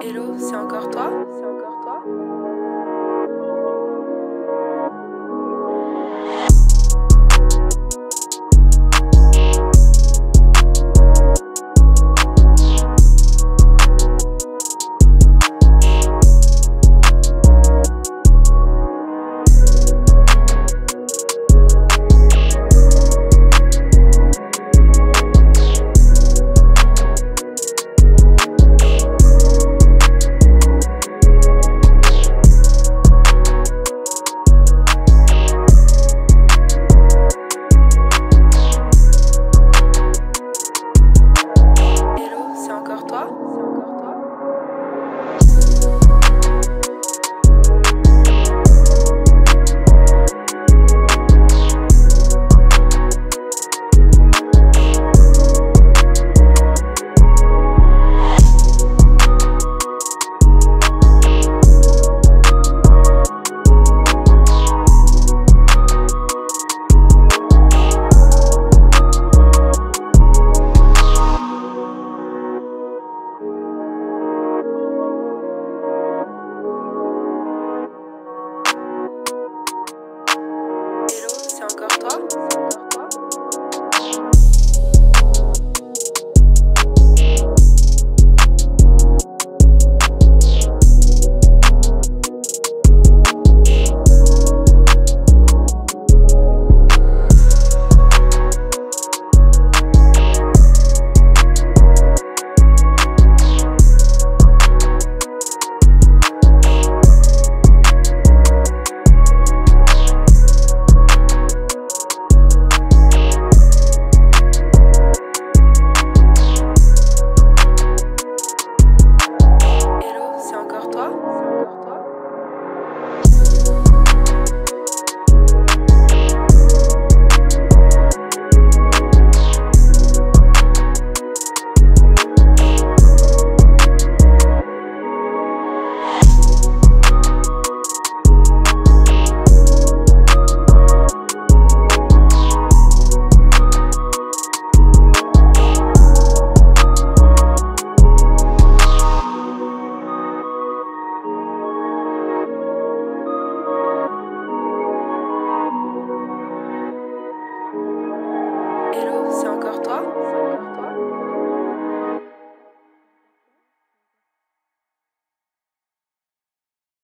Hello, c'est encore toi? C'est encore toi?